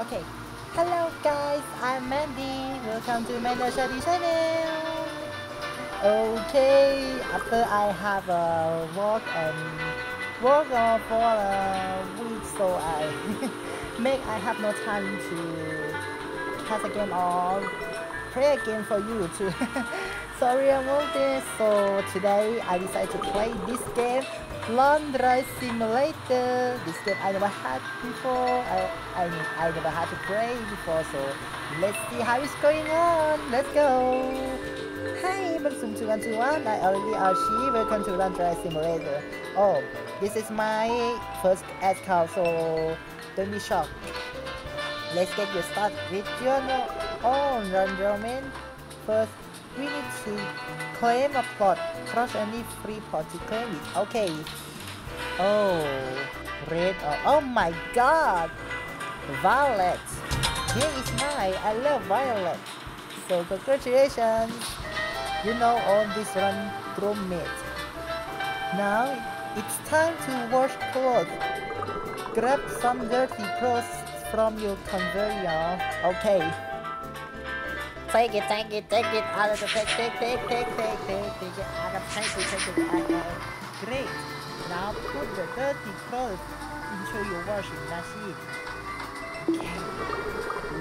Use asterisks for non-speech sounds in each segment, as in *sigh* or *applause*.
Okay. Hello guys, I'm Mandy. Welcome to Mandy Shady Channel. Okay, after I have a walk and work for a week, so I *laughs* make I have no time to pass a game or play a game for you too. *laughs* Sorry about this. So today I decided to play this game Drive Simulator. This game I never had before. I, I mean, I never had to play before. So let's see how it's going on. Let's go. Hi, welcome to 121. I already Archie. Welcome to Drive Simulator. Oh, this is my first account, so don't be shocked. Let's get you started with your own enrollment. First, we need to claim a plot. Cross any free plot to claim it. Okay. Oh, red. Oh, oh my god. Violet. Here is mine. I love Violet. So congratulations. You know all this run through meat. Now it's time to wash clothes. Grab some dirty clothes from your conveyor. Okay. Take it, take it, take it out of the take, take, take, take, take, take, take it out of take it, take it out of Great. Now put the dirty clothes into your washing machine. Okay.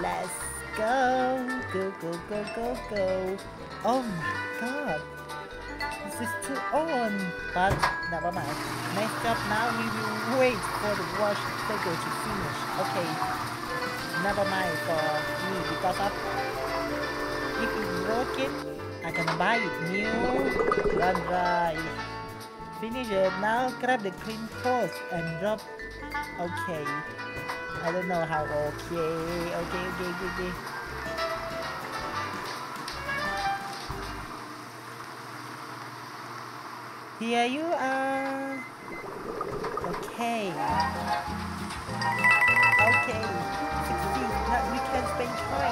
Let's go. Go, go, go, go, go. Oh my god. This is too on. But never mind. Oh, next up now we will wait for the wash cycle to finish. Okay. Never mind for me because of if it broke it, I can buy it new. Run dry. Finish it. Now grab the clean clothes and drop. Okay. I don't know how. Okay. Okay. Okay. Okay. okay. Here you are. Okay. Okay. Succeed. Now we can spend time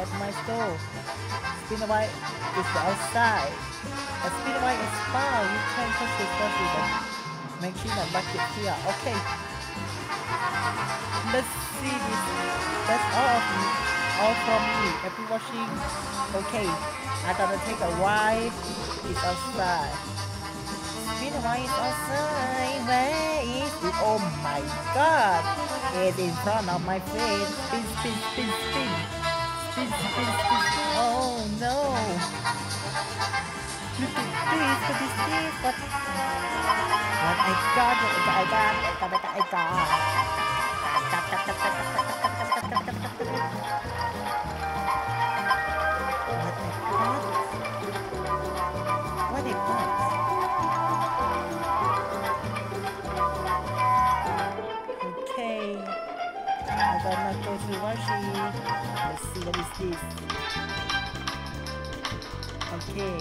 at my store. Spinaway is outside. A Spinaway is found. You can touch purchase first with the and bucket here. Okay. Let's see this. That's all of me. All from me. Happy watching. Okay. I'm gonna take a ride. It's outside. Spinaway is outside. Where is? Oh my god. It's in front of my face. Spin, spin, spin, spin. Oh no. What? I got, what I got, what I got, I got. I got, I got, I got. Gonna go. Let's see what is this. Okay.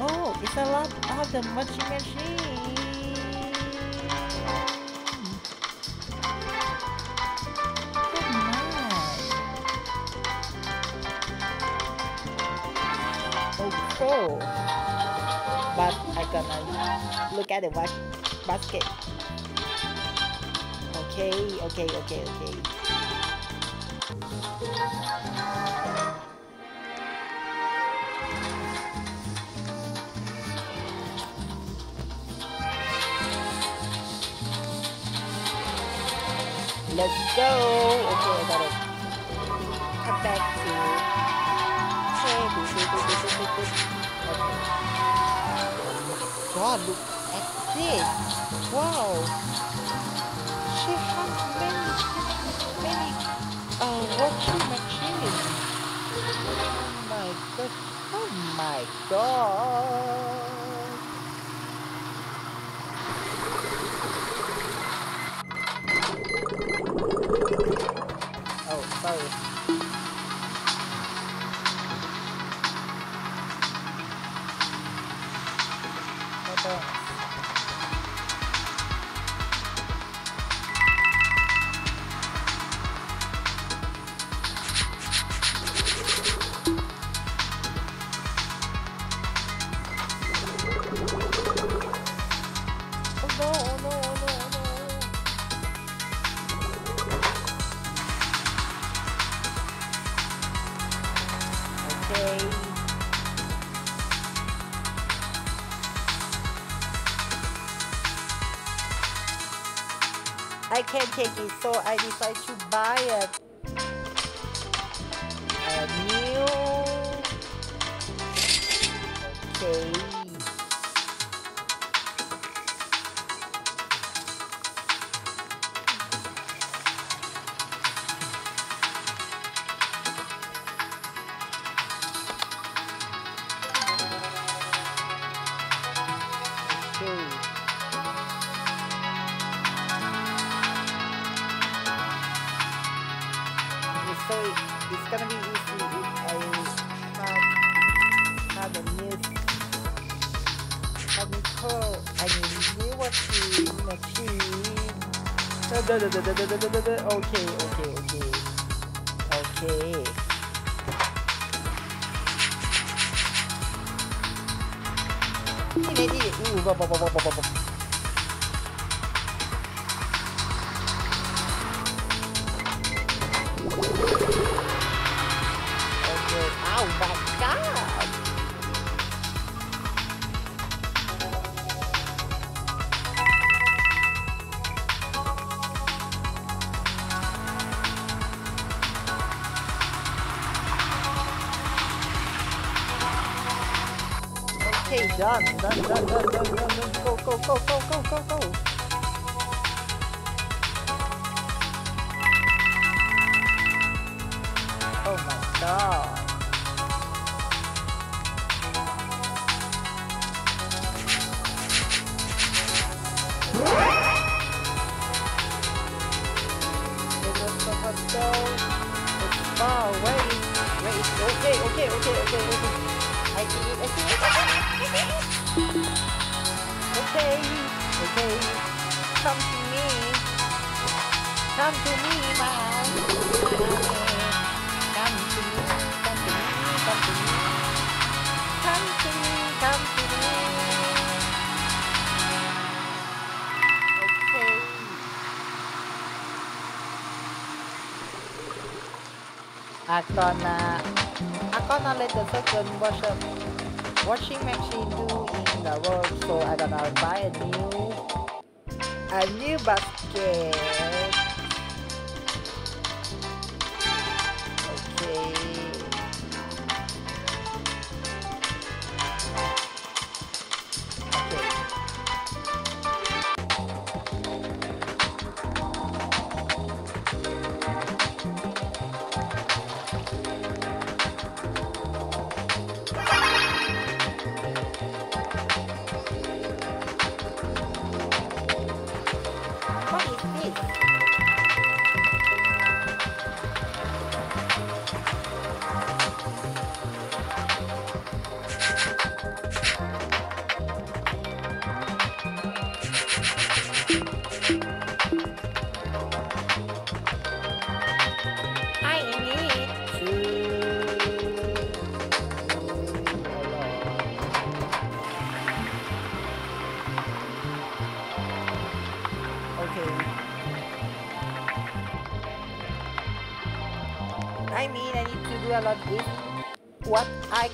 Oh, it's a lot of the washing machine. Oh, cool. But I gonna look at the basket. Okay, okay, okay, okay. Let's go. Okay, I gotta come back to Okay. God, look at this. Wow. She has many, many uh, washing machines. Oh my god. Oh my god. Thank you. It, so I decided to buy a, it's gonna be easy if I have, have a new chemical, I mean new machine. *laughs* Okay, okay, okay. Okay. Ini, ini, okay, okay, okay. I see it, I see it. Okay, okay. Come to me. Come to me, to me, come to me, come to me. Come to me, come to me. Okay. I'm gonna let the second washing washing machine do in the work so I'm gonna buy a new a new basket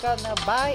I gonna buy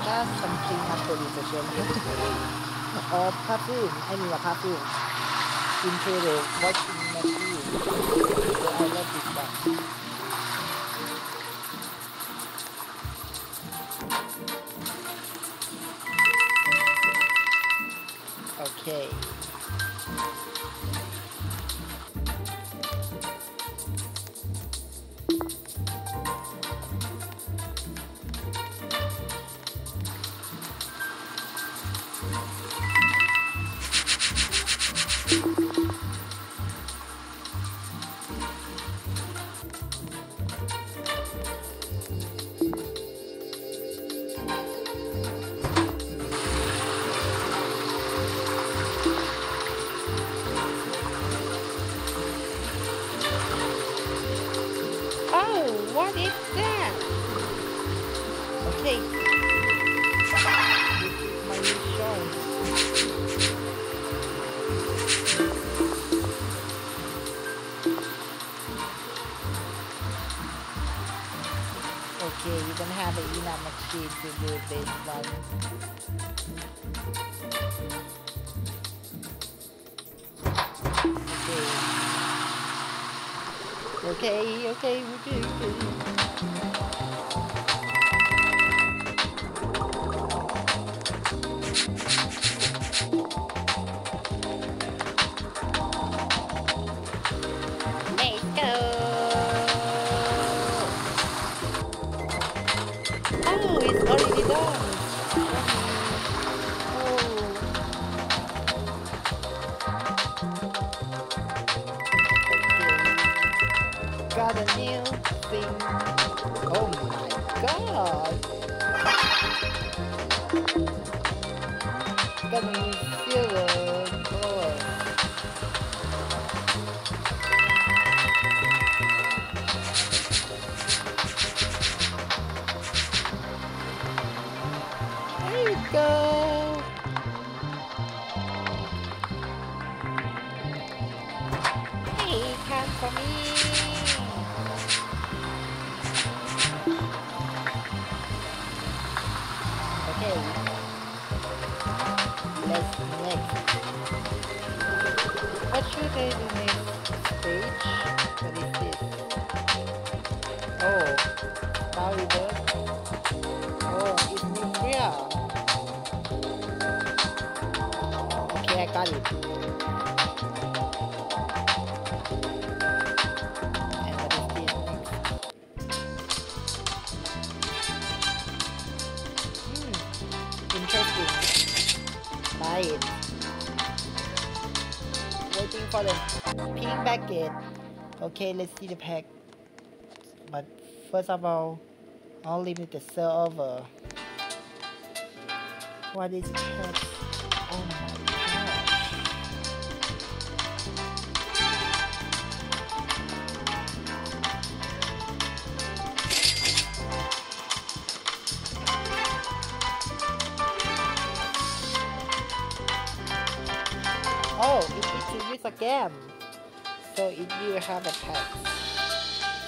like uh, something after detergent *laughs* or perfume I mean a perfume. Into the washing machine so I love this one Okay, you don't have enough machine to do this one. Okay. Okay, okay, okay, okay. Let's Okay, Let's next. What should I do next page? What is this? Oh, how is? Oh, it's real. Okay, I got it. Okay, let's see the pack. But first of all, I'll limit the server. What is that? Oh my. Oh, it is to use a So it will have a text.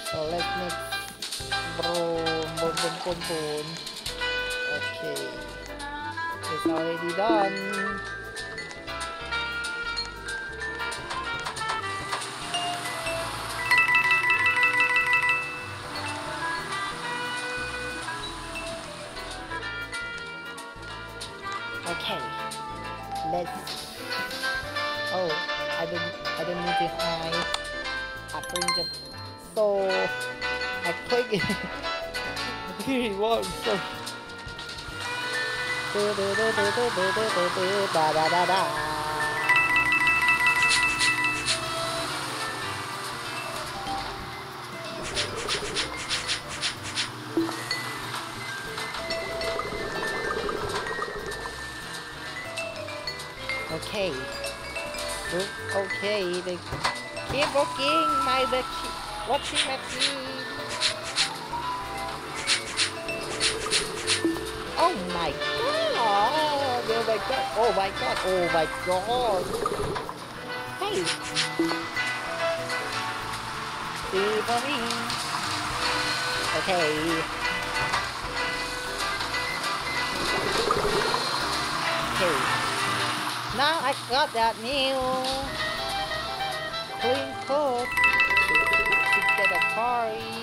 So let's make boom, boom, boom, boom, boom. Okay. It's already done. It was. So. Okay. Okay, the keep walking, my the watching machine. Oh my god! oh my god, oh my god, oh my god. Hey! Me. Okay. Okay. Now I got that new clean to, to get a party.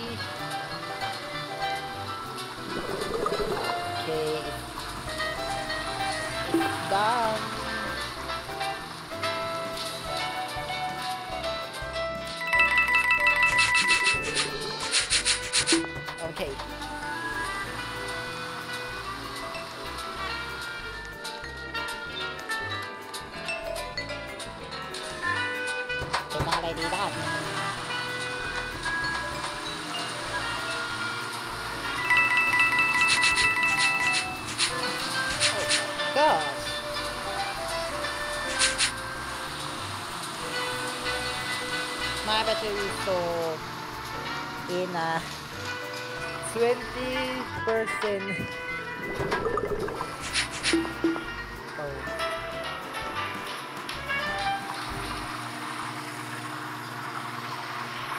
God. Is so in a 20 percent. Oh.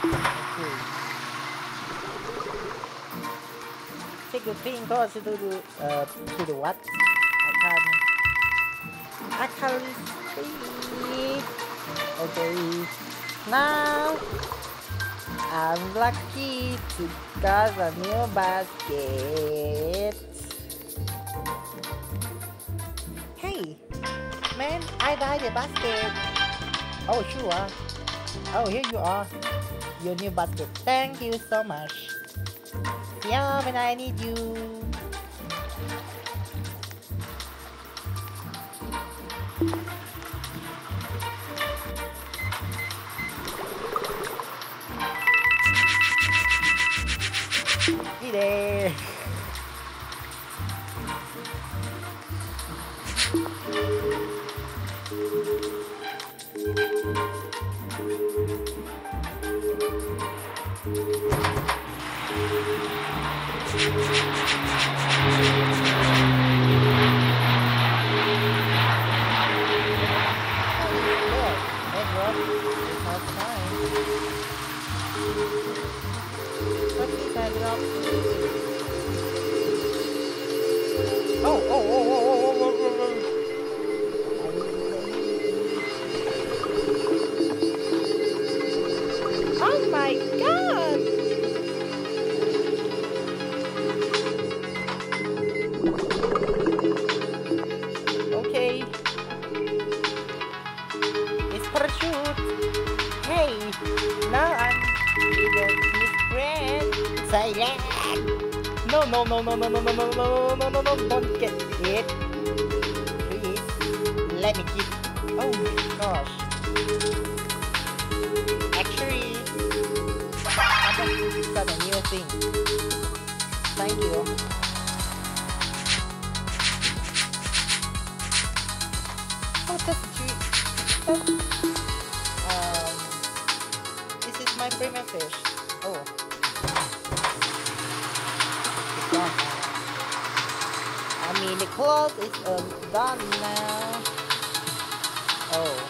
Okay. Take the thing close to uh to the what? I can I can see. Okay. Now I'm lucky to got a new basket. Hey, man, I buy the basket. Oh, sure. Oh, here you are. Your new basket. Thank you so much. Yeah, when I need you. Don't get it. Please, let me keep. Oh my gosh. Actually, I just got a new thing. Thank you. Oh, that's cute. Um, this is my premium fish. Oh. It's gone mean, the cloth is uh, done now. Oh.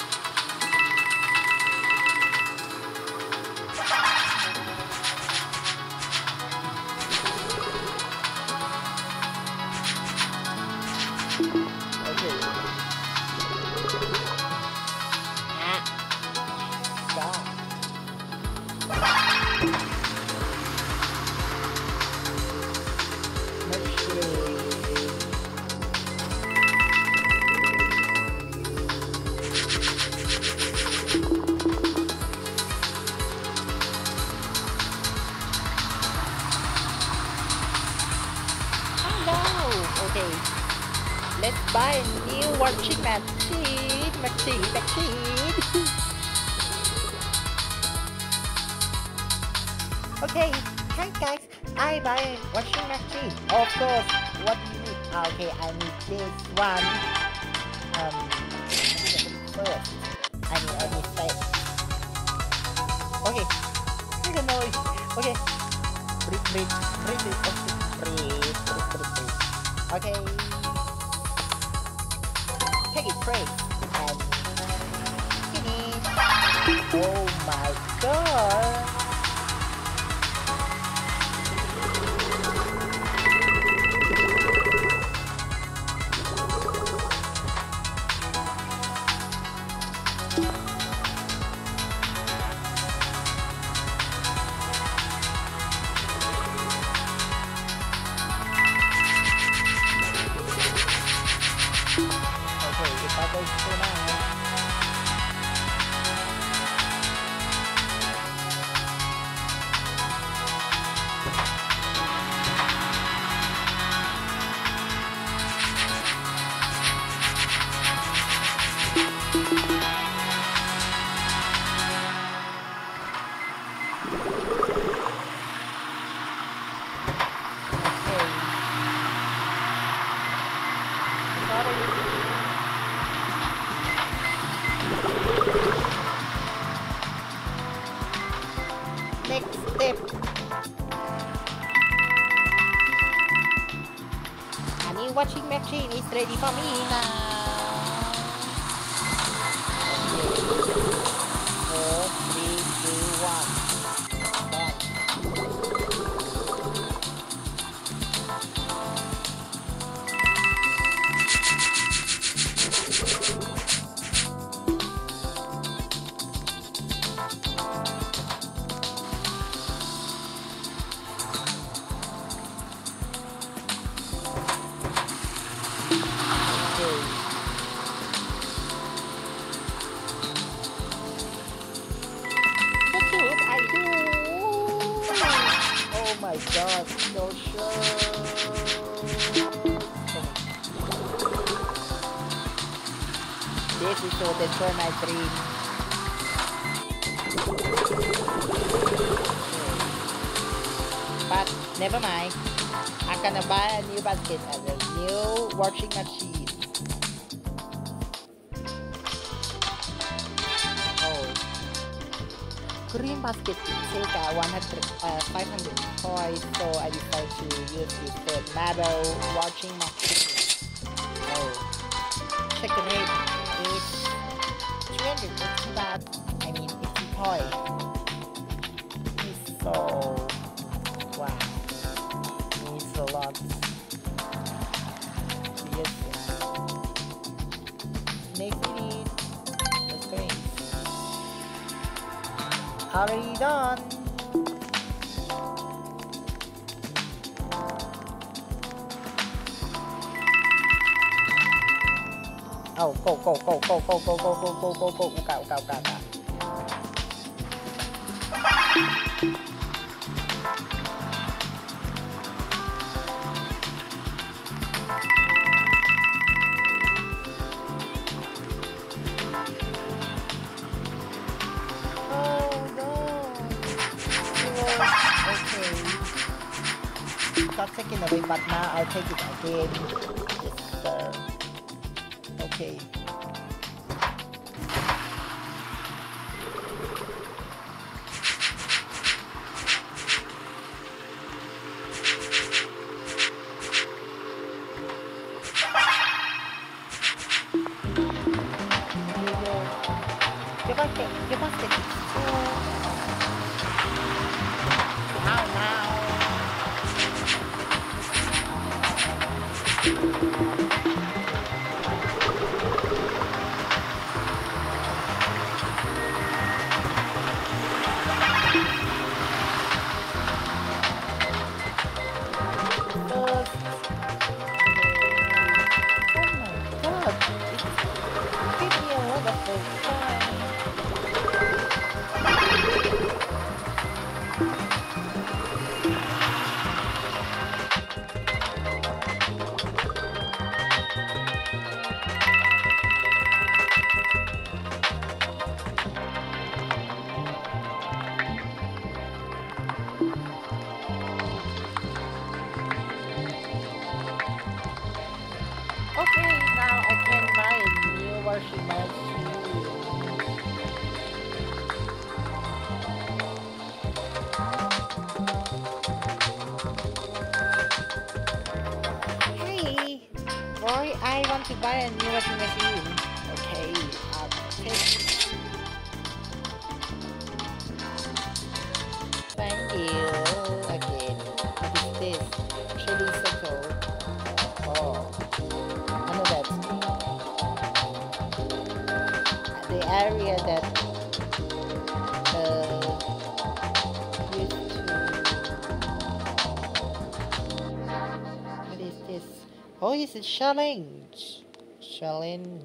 Okay. Hi guys. I buy a washing machine. Of course. What do you need? Ah, Okay, I need this one. Um. First. I need. I need space. Okay. I don't know. Okay. Breathe, breathe, breathe, breathe, breathe, breathe, breathe, breathe. Okay. take it praise and finish. Oh my god. My god, so sure. This is so destroy my dream. But never mind. I'm gonna buy a new basket and a new washing machine. Green basket take uh, 100, uh, 500 coins, so I decided to use this for marble washing machine. Oh. Check the rate. It's 350 baht. I mean, 50 coins. Already done. Oh, go, go, go, go, go, go, go, go, go, go, go, uka, uka, uka, uka. Okay. Got taken away, but now I'll take it again. Oh, it's a challenge. Challenge.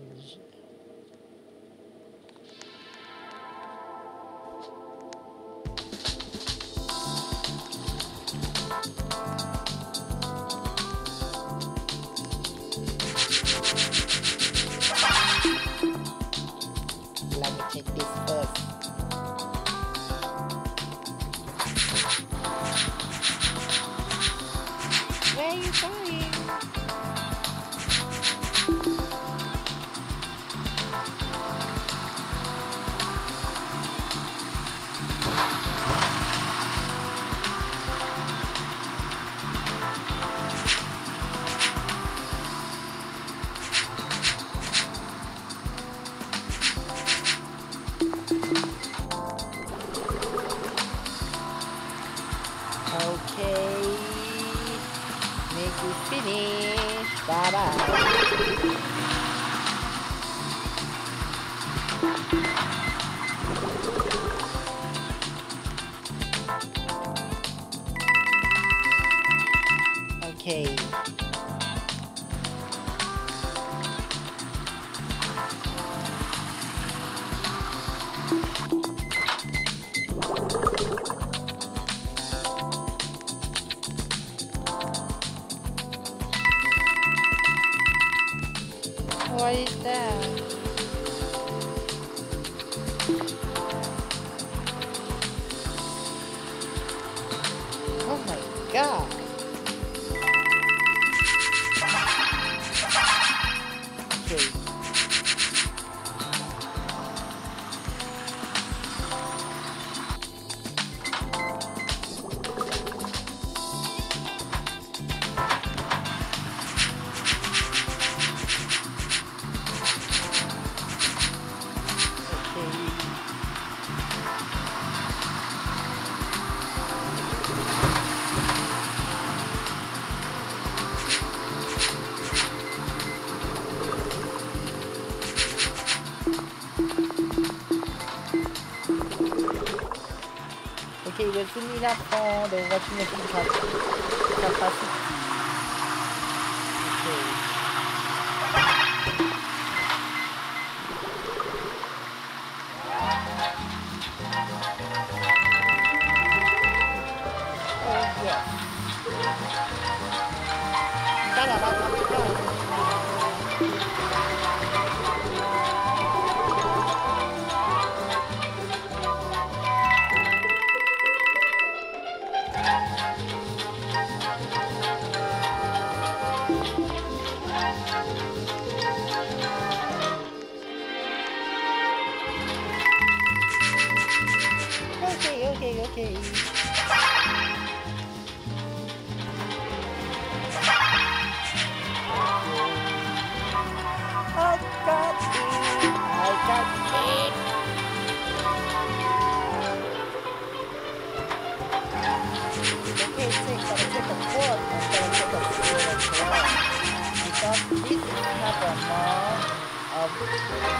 fini la prendre,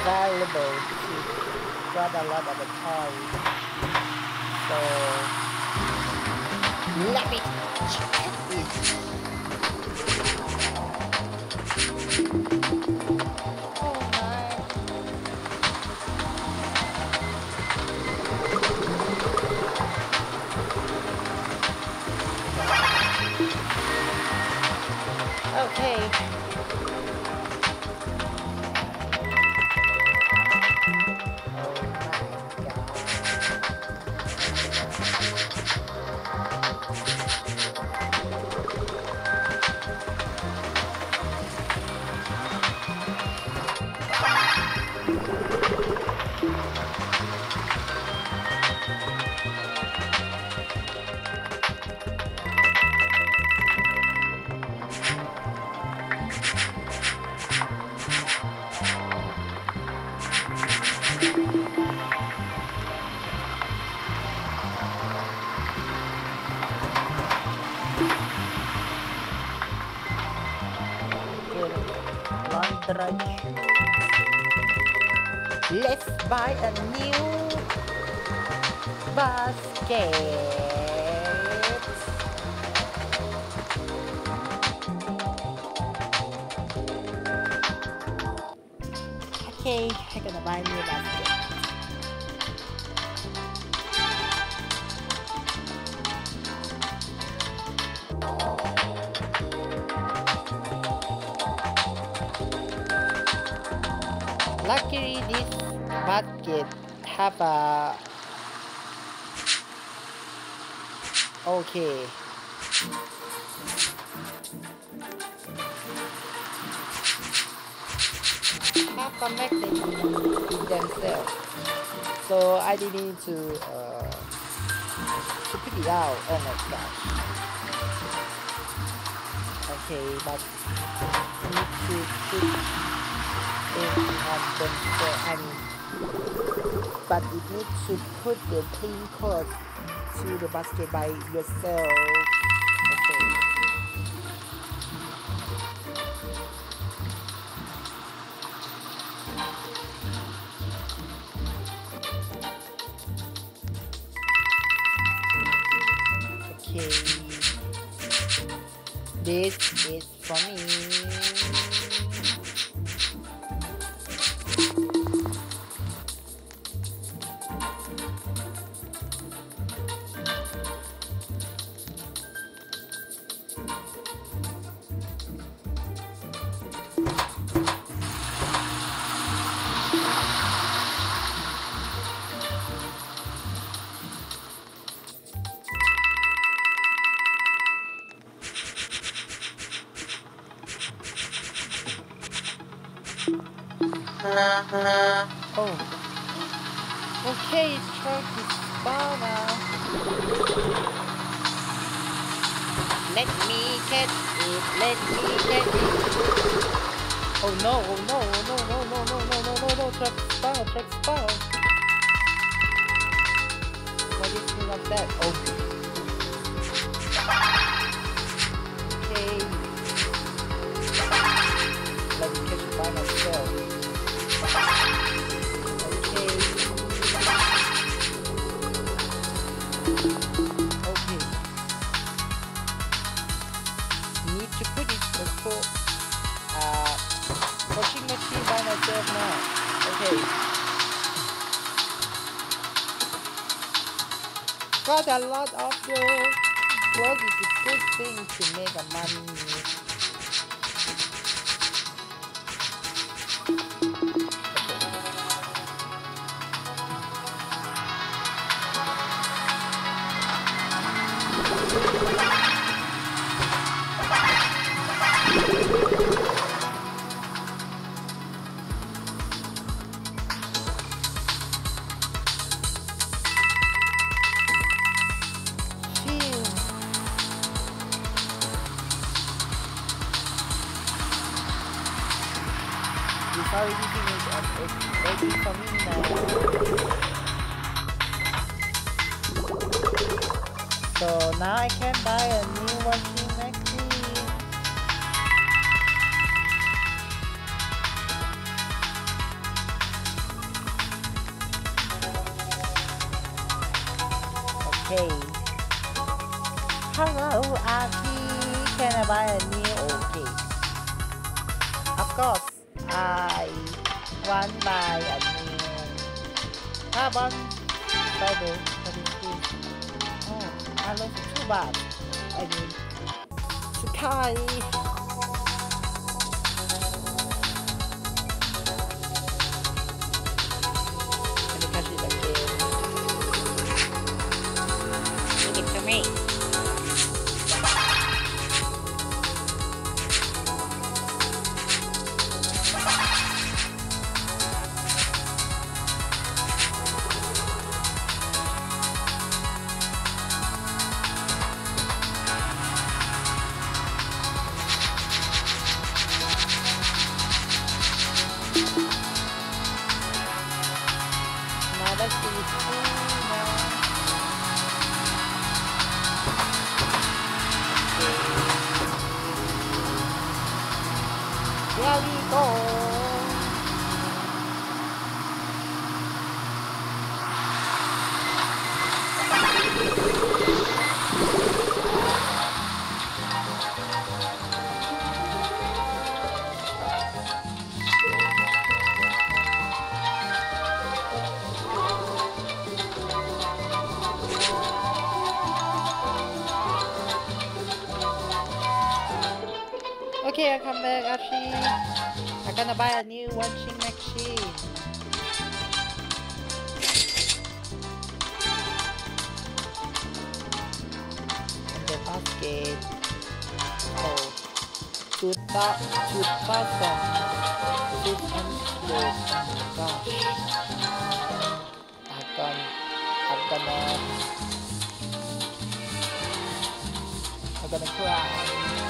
Valuable. Got a lot of time. So, love me. Check it. 100 Let's buy a new basket. Okay, I'm gonna buy a new basket. Basket have a okay. Have a magnet in themselves, so I didn't need to uh, to put it out. Oh my gosh. Okay, but need to put in on themselves. I mean, but you need to put the pin code to the basket by yourself. Let me get it, let me get it. Oh no, oh no, oh no, no, no, no, no, no, no, no, check spawn, check spawn. What is it like that? Oh. Before uh washing machine by myself now. Okay. Got a lot of the clothes is a good thing to make a money. Ready um, for me now. So now I can buy a new washing machine. Okay. Hello, Auntie. Can I buy a new? Okay. Of course, I one by a million. Ah, one by the Oh, I love two bars. I mean, sky. โตชุดตาชุดตาสองชุดอันโลก็อากกันอากกันนะอากกันนะครับ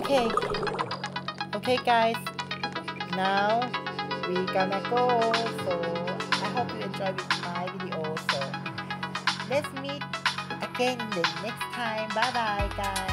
Okay. Okay, guys. Now, we gonna go. So, I hope you enjoy my video. So, let's meet again in the next time. Bye bye, guys.